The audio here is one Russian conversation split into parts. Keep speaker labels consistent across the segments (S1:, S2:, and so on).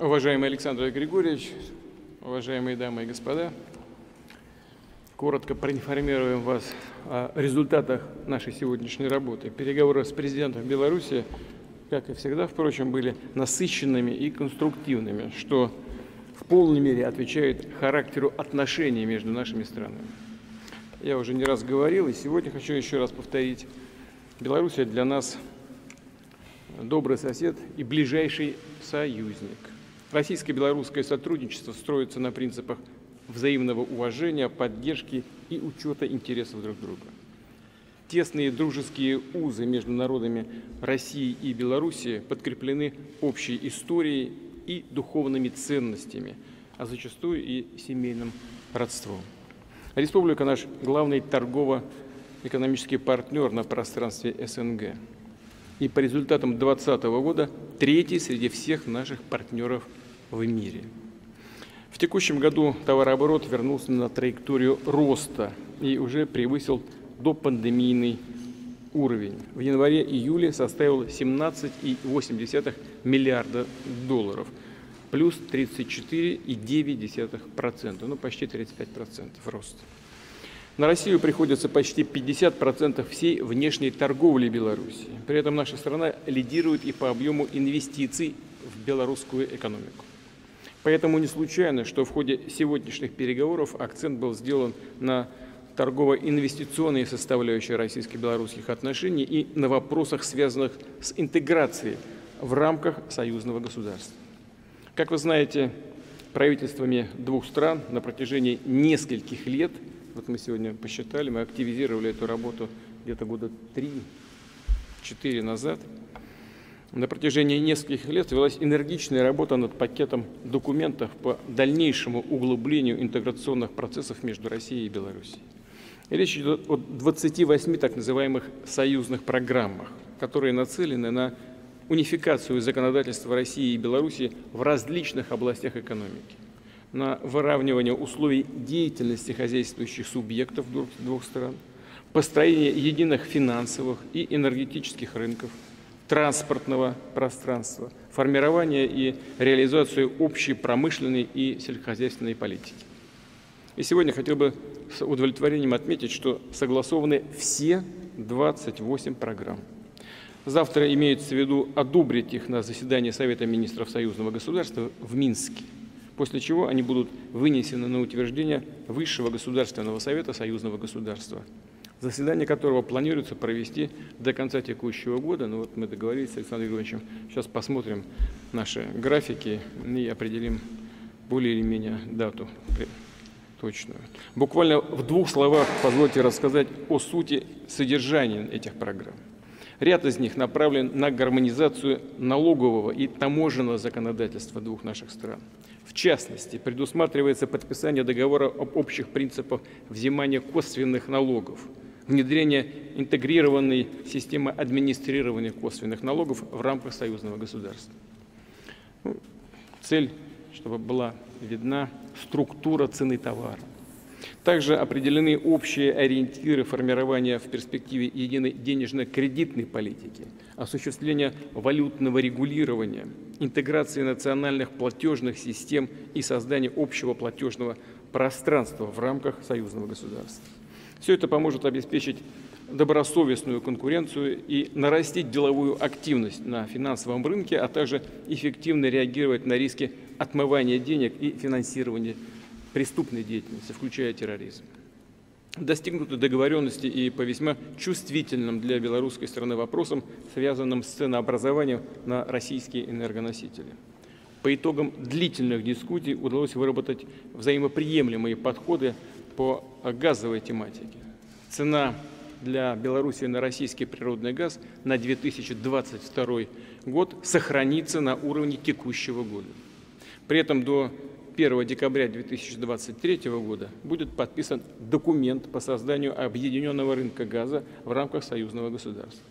S1: Уважаемый Александр Григорьевич, уважаемые дамы и господа, коротко проинформируем вас о результатах нашей сегодняшней работы. Переговоры с президентом Беларуси, как и всегда, впрочем, были насыщенными и конструктивными, что в полной мере отвечает характеру отношений между нашими странами. Я уже не раз говорил, и сегодня хочу еще раз повторить. Белоруссия для нас добрый сосед и ближайший союзник. Российско-белорусское сотрудничество строится на принципах взаимного уважения, поддержки и учета интересов друг друга. Тесные дружеские узы между народами России и Белоруссии подкреплены общей историей и духовными ценностями, а зачастую и семейным родством. Республика – наш главный торгово-экономический партнер на пространстве СНГ. И по результатам 2020 года третий среди всех наших партнеров в мире. В текущем году товарооборот вернулся на траекторию роста и уже превысил до пандемийный уровень. В январе-июле составил 17,8 миллиарда долларов, плюс 34,9%, ну почти 35% рост. На Россию приходится почти 50% всей внешней торговли Беларуси. При этом наша страна лидирует и по объему инвестиций в белорусскую экономику. Поэтому не случайно, что в ходе сегодняшних переговоров акцент был сделан на торгово-инвестиционные составляющие российско-белорусских отношений и на вопросах, связанных с интеграцией в рамках союзного государства. Как вы знаете, правительствами двух стран на протяжении нескольких лет, вот мы сегодня посчитали, мы активизировали эту работу где-то года три-четыре назад – на протяжении нескольких лет велась энергичная работа над пакетом документов по дальнейшему углублению интеграционных процессов между Россией и Беларусью. речь идет о 28 так называемых союзных программах, которые нацелены на унификацию законодательства России и Беларуси в различных областях экономики, на выравнивание условий деятельности хозяйствующих субъектов двух стран, построение единых финансовых и энергетических рынков – транспортного пространства, формирование и реализацию общей промышленной и сельскохозяйственной политики. И сегодня хотел бы с удовлетворением отметить, что согласованы все 28 программ. Завтра имеется в виду одобрить их на заседании Совета министров союзного государства в Минске, после чего они будут вынесены на утверждение Высшего государственного совета союзного государства заседание которого планируется провести до конца текущего года. Ну вот мы договорились с Александром Григорьевичем. Сейчас посмотрим наши графики и определим более или менее дату точную. Буквально в двух словах позвольте рассказать о сути содержания этих программ. Ряд из них направлен на гармонизацию налогового и таможенного законодательства двух наших стран. В частности, предусматривается подписание договора об общих принципах взимания косвенных налогов – внедрение интегрированной системы администрирования косвенных налогов в рамках союзного государства. Ну, цель, чтобы была видна структура цены товара. Также определены общие ориентиры формирования в перспективе единой денежно-кредитной политики, осуществления валютного регулирования, интеграции национальных платежных систем и создания общего платежного пространства в рамках союзного государства. Все это поможет обеспечить добросовестную конкуренцию и нарастить деловую активность на финансовом рынке, а также эффективно реагировать на риски отмывания денег и финансирования преступной деятельности, включая терроризм. Достигнуты договоренности и по весьма чувствительным для белорусской стороны вопросам, связанным с ценообразованием на российские энергоносители. По итогам длительных дискуссий удалось выработать взаимоприемлемые подходы по газовой тематике. Цена для Беларуси на российский природный газ на 2022 год сохранится на уровне текущего года. При этом до 1 декабря 2023 года будет подписан документ по созданию объединенного рынка газа в рамках союзного государства.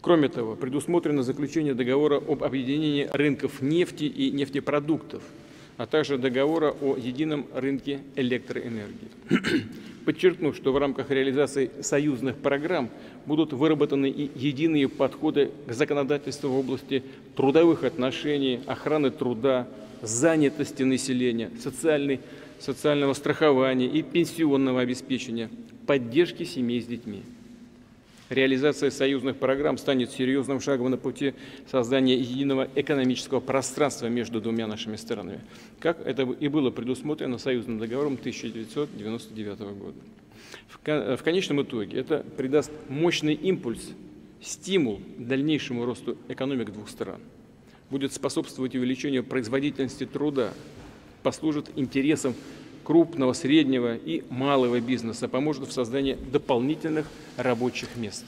S1: Кроме того, предусмотрено заключение договора об объединении рынков нефти и нефтепродуктов – а также договора о едином рынке электроэнергии. подчеркнув, что в рамках реализации союзных программ будут выработаны и единые подходы к законодательству в области трудовых отношений, охраны труда, занятости населения, социальной, социального страхования и пенсионного обеспечения, поддержки семей с детьми. Реализация союзных программ станет серьезным шагом на пути создания единого экономического пространства между двумя нашими странами, как это и было предусмотрено союзным договором 1999 года. В конечном итоге это придаст мощный импульс, стимул дальнейшему росту экономик двух стран, будет способствовать увеличению производительности труда, послужит интересам крупного, среднего и малого бизнеса, поможет в создании дополнительных рабочих мест.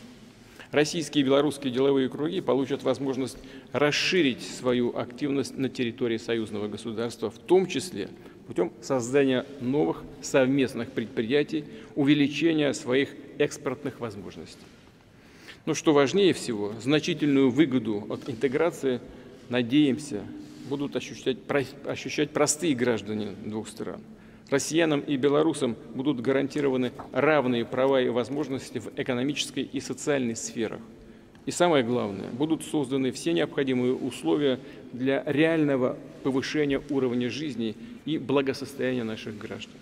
S1: Российские и белорусские деловые круги получат возможность расширить свою активность на территории союзного государства, в том числе путем создания новых совместных предприятий, увеличения своих экспортных возможностей. Но что важнее всего, значительную выгоду от интеграции, надеемся, будут ощущать, ощущать простые граждане двух стран – Россиянам и белорусам будут гарантированы равные права и возможности в экономической и социальной сферах. И самое главное, будут созданы все необходимые условия для реального повышения уровня жизни и благосостояния наших граждан.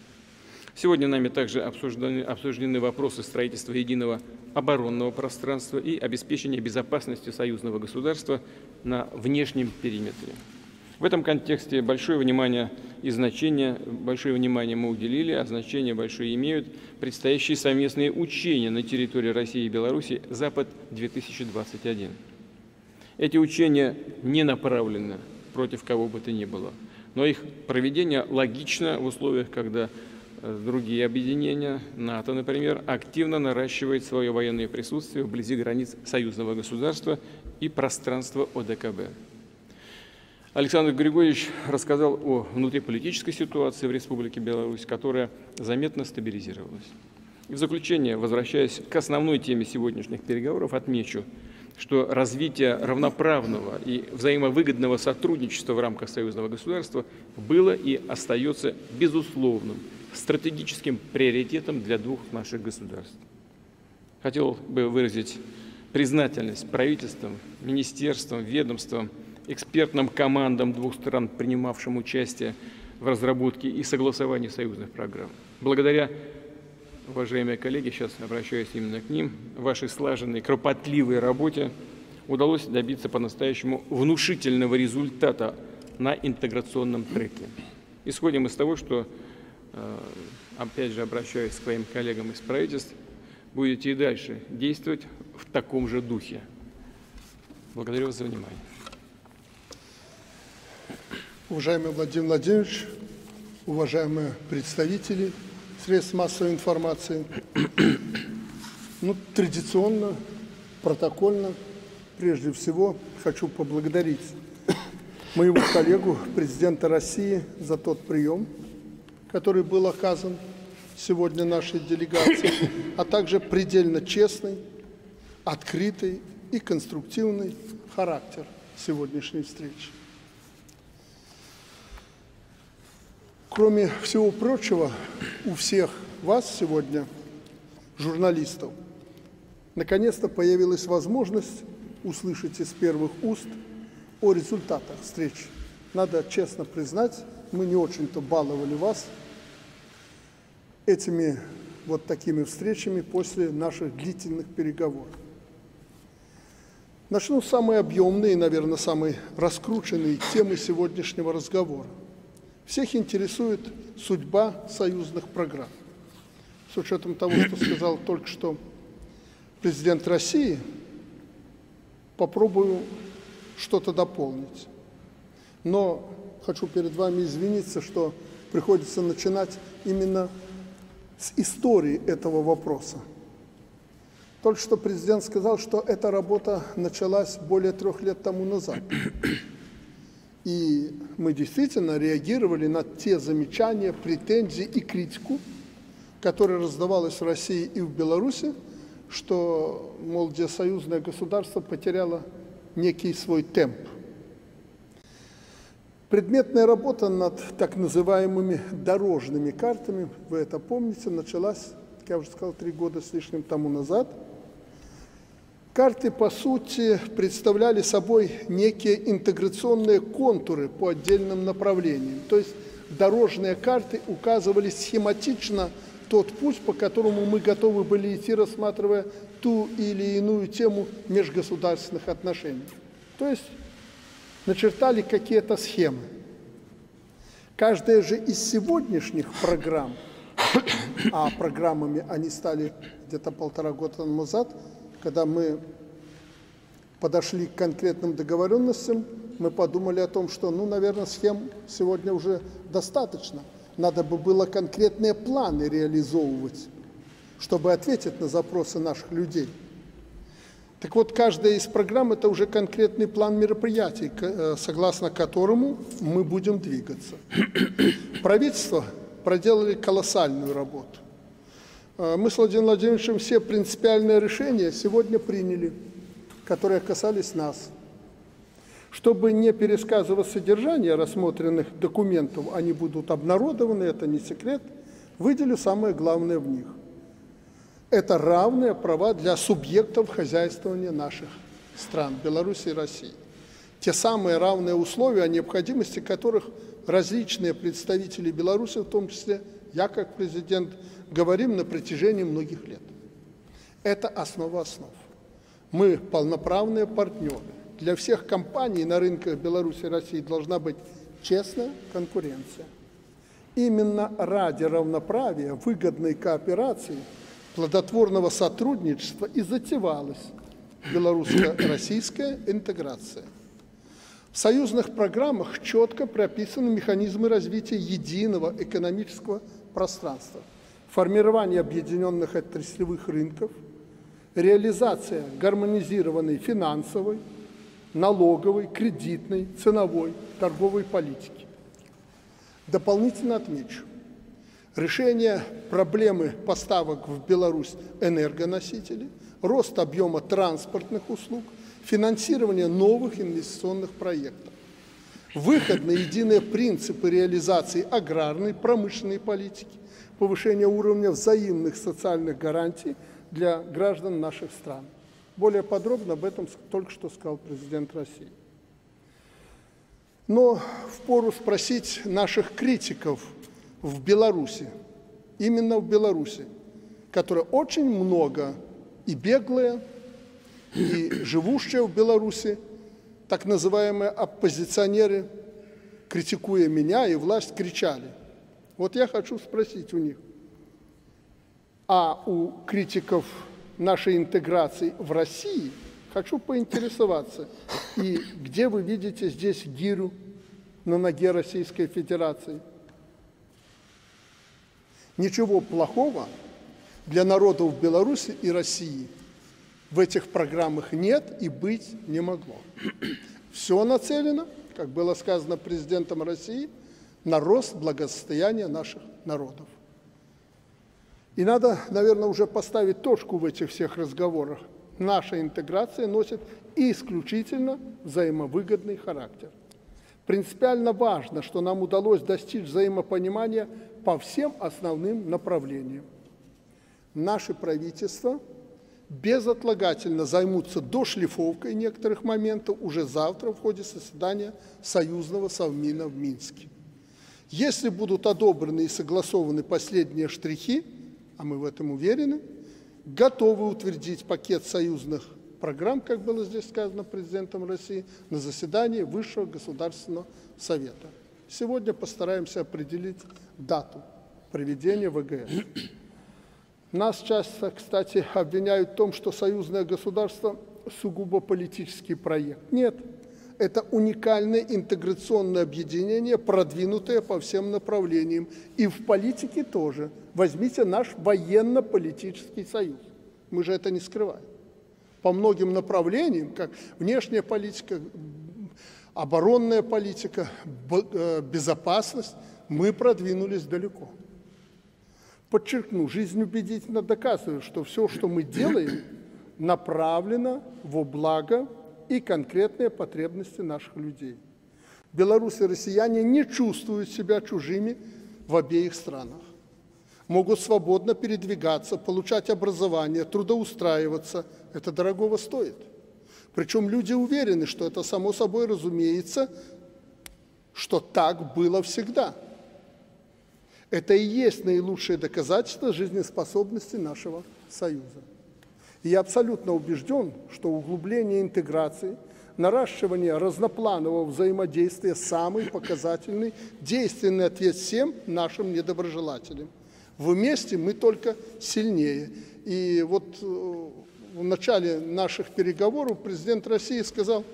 S1: Сегодня нами также обсуждены, обсуждены вопросы строительства единого оборонного пространства и обеспечения безопасности союзного государства на внешнем периметре. В этом контексте большое внимание и значение, большое внимание мы уделили, а значение большое имеют предстоящие совместные учения на территории России и Беларуси «Запад-2021». Эти учения не направлены против кого бы то ни было, но их проведение логично в условиях, когда э, другие объединения, НАТО, например, активно наращивает свое военное присутствие вблизи границ союзного государства и пространства ОДКБ. Александр Григорьевич рассказал о внутриполитической ситуации в Республике Беларусь, которая заметно стабилизировалась. И в заключение, возвращаясь к основной теме сегодняшних переговоров, отмечу, что развитие равноправного и взаимовыгодного сотрудничества в рамках союзного государства было и остается безусловным стратегическим приоритетом для двух наших государств. Хотел бы выразить признательность правительствам, министерствам, ведомствам, экспертным командам двух стран, принимавшим участие в разработке и согласовании союзных программ. Благодаря, уважаемые коллеги, сейчас обращаюсь именно к ним, вашей слаженной, кропотливой работе удалось добиться по-настоящему внушительного результата на интеграционном треке. Исходим из того, что, э, опять же, обращаюсь к своим коллегам из правительств, будете и дальше действовать в таком же духе. Благодарю вас за внимание.
S2: Уважаемый Владимир Владимирович, уважаемые представители средств массовой информации, ну, традиционно, протокольно, прежде всего, хочу поблагодарить моего коллегу, президента России, за тот прием, который был оказан сегодня нашей делегации, а также предельно честный, открытый и конструктивный характер сегодняшней встречи. Кроме всего прочего, у всех вас сегодня, журналистов, наконец-то появилась возможность услышать из первых уст о результатах встреч. Надо честно признать, мы не очень-то баловали вас этими вот такими встречами после наших длительных переговоров. Начну с самой объемной и, наверное, самой раскрученной темы сегодняшнего разговора – всех интересует судьба союзных программ. С учетом того, что сказал только что президент России, попробую что-то дополнить. Но хочу перед вами извиниться, что приходится начинать именно с истории этого вопроса. Только что президент сказал, что эта работа началась более трех лет тому назад. И мы действительно реагировали на те замечания, претензии и критику, которая раздавалась в России и в Беларуси, что, мол, где союзное государство потеряло некий свой темп. Предметная работа над так называемыми дорожными картами, вы это помните, началась я уже сказал, три года с лишним тому назад. Карты, по сути, представляли собой некие интеграционные контуры по отдельным направлениям. То есть дорожные карты указывали схематично тот путь, по которому мы готовы были идти, рассматривая ту или иную тему межгосударственных отношений. То есть начертали какие-то схемы. Каждая же из сегодняшних программ, а программами они стали где-то полтора года назад, когда мы подошли к конкретным договоренностям, мы подумали о том, что, ну, наверное, схем сегодня уже достаточно. Надо бы было конкретные планы реализовывать, чтобы ответить на запросы наших людей. Так вот, каждая из программ – это уже конкретный план мероприятий, э, согласно которому мы будем двигаться. Правительство проделали колоссальную работу. Э, мы с Владимиром Владимировичем все принципиальные решения сегодня приняли, которые касались нас. Чтобы не пересказывать содержание рассмотренных документов, они будут обнародованы, это не секрет, выделю самое главное в них. Это равные права для субъектов хозяйствования наших стран, Беларуси и России. Те самые равные условия, о необходимости которых различные представители Беларуси, в том числе я как президент говорим на протяжении многих лет. Это основа основ. Мы полноправные партнеры. Для всех компаний на рынках Беларуси и России должна быть честная конкуренция. Именно ради равноправия, выгодной кооперации, плодотворного сотрудничества и затевалась белорусско-российская интеграция. В союзных программах четко прописаны механизмы развития единого экономического пространства – формирование объединенных отраслевых рынков, реализация гармонизированной финансовой, налоговой, кредитной, ценовой, торговой политики. Дополнительно отмечу, решение проблемы поставок в Беларусь энергоносителей, рост объема транспортных услуг, финансирование новых инвестиционных проектов, выход на единые принципы реализации аграрной, промышленной политики, повышения уровня взаимных социальных гарантий для граждан наших стран. Более подробно об этом только что сказал президент России. Но впору спросить наших критиков в Беларуси, именно в Беларуси, которая очень много и беглая, и живущая в Беларуси, так называемые оппозиционеры, критикуя меня и власть, кричали – вот я хочу спросить у них, а у критиков нашей интеграции в России хочу поинтересоваться, и где вы видите здесь гирю на ноге Российской Федерации? Ничего плохого для народов Беларуси и России в этих программах нет и быть не могло. Все нацелено, как было сказано президентом России – на рост благосостояния наших народов. И надо, наверное, уже поставить точку в этих всех разговорах. Наша интеграция носит исключительно взаимовыгодный характер. Принципиально важно, что нам удалось достичь взаимопонимания по всем основным направлениям. Наши правительства безотлагательно займутся дошлифовкой некоторых моментов уже завтра в ходе заседания Союзного Совмина в Минске. Если будут одобрены и согласованы последние штрихи, а мы в этом уверены, готовы утвердить пакет союзных программ, как было здесь сказано президентом России, на заседании Высшего Государственного Совета. Сегодня постараемся определить дату проведения ВГС. Нас часто, кстати, обвиняют в том, что союзное государство сугубо политический проект. Нет, это уникальное интеграционное объединение, продвинутое по всем направлениям. И в политике тоже. Возьмите наш военно-политический союз. Мы же это не скрываем. По многим направлениям, как внешняя политика, оборонная политика, э, безопасность, мы продвинулись далеко. Подчеркну, жизнь убедительно доказывает, что все, что мы делаем, направлено во благо и конкретные потребности наших людей. Белорусы и россияне не чувствуют себя чужими в обеих странах. могут свободно передвигаться, получать образование, трудоустраиваться. Это дорогого стоит. Причем люди уверены, что это само собой разумеется, что так было всегда. Это и есть наилучшее доказательство жизнеспособности нашего Союза. И я абсолютно убежден, что углубление интеграции, наращивание разнопланового взаимодействия – самый показательный, действенный ответ всем нашим недоброжелателям. Вместе мы только сильнее. И вот э, в начале наших переговоров президент России сказал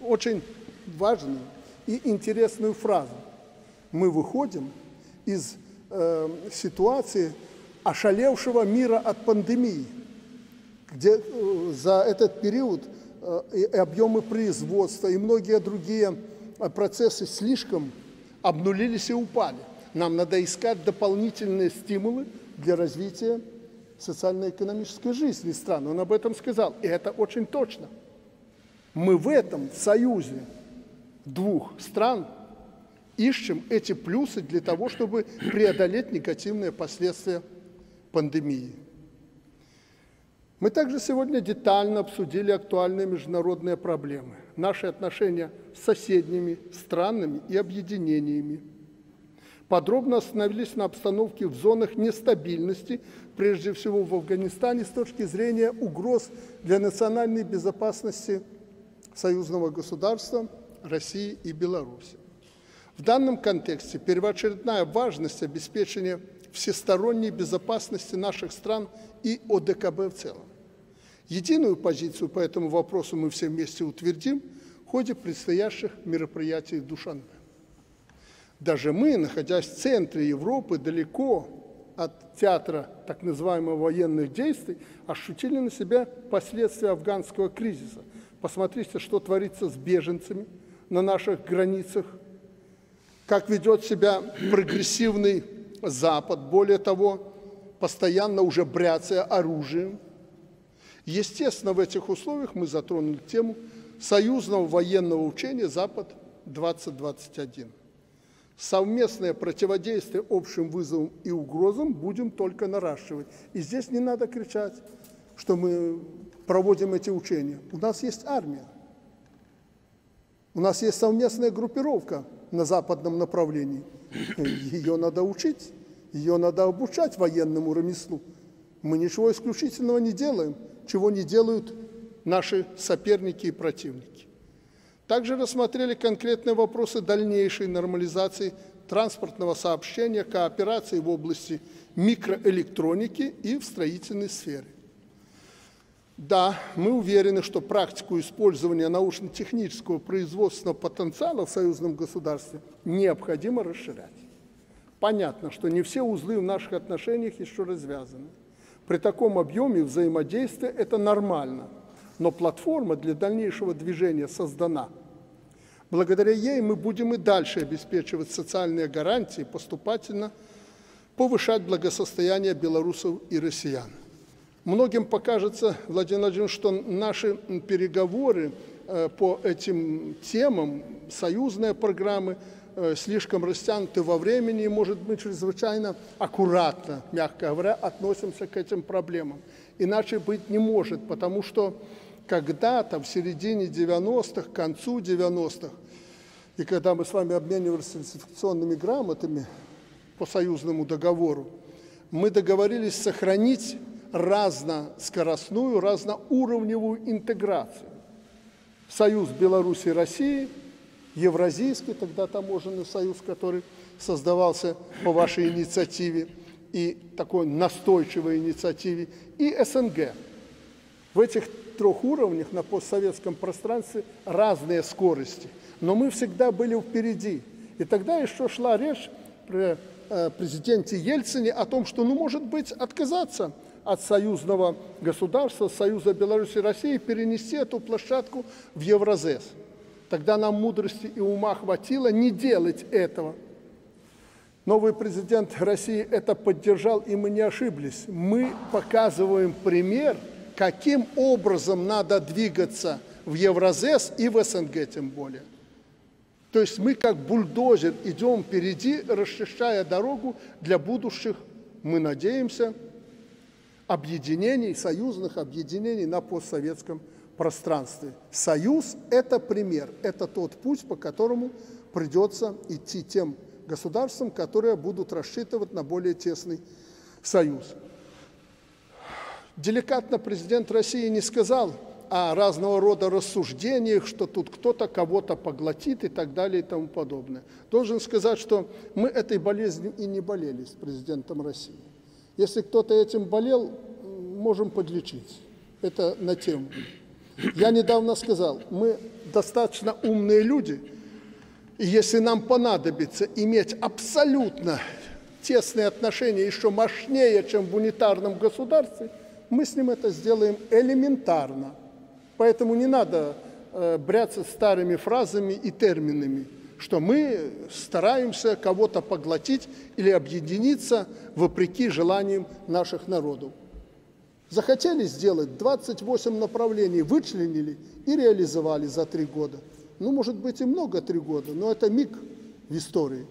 S2: очень важную и интересную фразу. Мы выходим из э, ситуации ошалевшего мира от пандемии – где э, за этот период э, и объемы производства и многие другие процессы слишком обнулились и упали. Нам надо искать дополнительные стимулы для развития социально-экономической жизни страны. Он об этом сказал, и это очень точно. Мы в этом союзе двух стран ищем эти плюсы для того, чтобы преодолеть негативные последствия пандемии. Мы также сегодня детально обсудили актуальные международные проблемы, наши отношения с соседними странами и объединениями. Подробно остановились на обстановке в зонах нестабильности, прежде всего в Афганистане, с точки зрения угроз для национальной безопасности союзного государства России и Беларуси. В данном контексте первоочередная важность обеспечения всесторонней безопасности наших стран и ОДКБ в целом. Единую позицию по этому вопросу мы все вместе утвердим в ходе предстоящих мероприятий в Душанбе. Даже мы, находясь в центре Европы, далеко от театра так называемых военных действий, ощутили на себя последствия афганского кризиса. Посмотрите, что творится с беженцами на наших границах, как ведет себя прогрессивный Запад, более того, постоянно уже бряцая оружием – Естественно, в этих условиях мы затронули тему союзного военного учения «Запад-2021». Совместное противодействие общим вызовам и угрозам будем только наращивать. И здесь не надо кричать, что мы проводим эти учения. У нас есть армия. У нас есть совместная группировка на западном направлении. Ее надо учить, ее надо обучать военному ремеслу. Мы ничего исключительного не делаем – чего не делают наши соперники и противники. Также рассмотрели конкретные вопросы дальнейшей нормализации транспортного сообщения, кооперации в области микроэлектроники и в строительной сфере. Да, мы уверены, что практику использования научно-технического производственного потенциала в союзном государстве необходимо расширять. Понятно, что не все узлы в наших отношениях еще развязаны. При таком объеме взаимодействия это нормально, но платформа для дальнейшего движения создана. Благодаря ей мы будем и дальше обеспечивать социальные гарантии, поступательно повышать благосостояние белорусов и россиян. Многим покажется, Владимир Владимирович, что наши переговоры э, по этим темам, союзные программы – Э, слишком растянуты во времени, и, может быть, чрезвычайно аккуратно, мягко говоря, относимся к этим проблемам. Иначе быть не может, потому что когда-то в середине 90-х, к концу 90-х, и когда мы с вами обменивались сертификационными грамотами по союзному договору, мы договорились сохранить разноскоростную, разноуровневую интеграцию. Союз Беларуси и России – Евразийский тогда таможенный союз, который создавался по вашей инициативе и такой настойчивой инициативе, и СНГ. В этих трех уровнях на постсоветском пространстве разные скорости, но мы всегда были впереди. И тогда еще шла речь при э, президенте Ельцине о том, что, ну, может быть, отказаться от союзного государства, Союза Беларуси и России, перенести эту площадку в Евразес – Тогда нам мудрости и ума хватило не делать этого. Новый президент России это поддержал, и мы не ошиблись. Мы показываем пример, каким образом надо двигаться в Евразес и в СНГ тем более. То есть мы как бульдозер идем впереди, расчищая дорогу для будущих мы надеемся, объединений, союзных объединений на постсоветском пространстве. Союз – это пример, это тот путь, по которому придется идти тем государствам, которые будут рассчитывать на более тесный союз. Деликатно президент России не сказал о разного рода рассуждениях, что тут кто-то кого-то поглотит и так далее и тому подобное. Должен сказать, что мы этой болезнью и не болели с президентом России. Если кто-то этим болел, можем подлечить. Это на тему. Я недавно сказал, мы достаточно умные люди, и если нам понадобится иметь абсолютно тесные отношения еще мощнее, чем в унитарном государстве, мы с ним это сделаем элементарно. Поэтому не надо э, бряться старыми фразами и терминами, что мы стараемся кого-то поглотить или объединиться вопреки желаниям наших народов. Захотели сделать 28 направлений, вычленили и реализовали за три года. Ну, может быть, и много три года, но это миг в истории.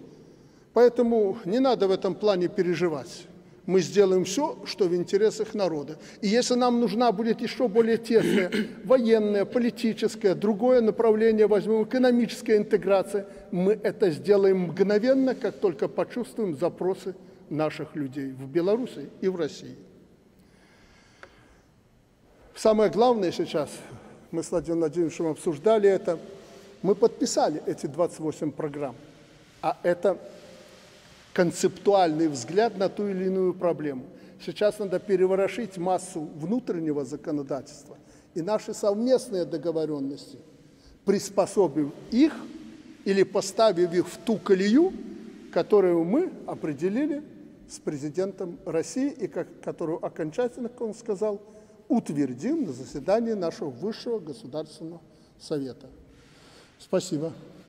S2: Поэтому не надо в этом плане переживать. Мы сделаем все, что в интересах народа. И если нам нужна будет еще более тесная военная, политическая, другое направление возьмем, экономическая интеграция, мы это сделаем мгновенно, как только почувствуем запросы наших людей в Беларуси и в России. Самое главное сейчас, мы с Владимиром Владимировичем обсуждали это, мы подписали эти 28 программ, а это концептуальный взгляд на ту или иную проблему. Сейчас надо переворошить массу внутреннего законодательства и наши совместные договоренности, приспособив их или поставив их в ту колею, которую мы определили с президентом России и которую окончательно, как он сказал, утвердим на заседании нашего Высшего Государственного Совета. Спасибо.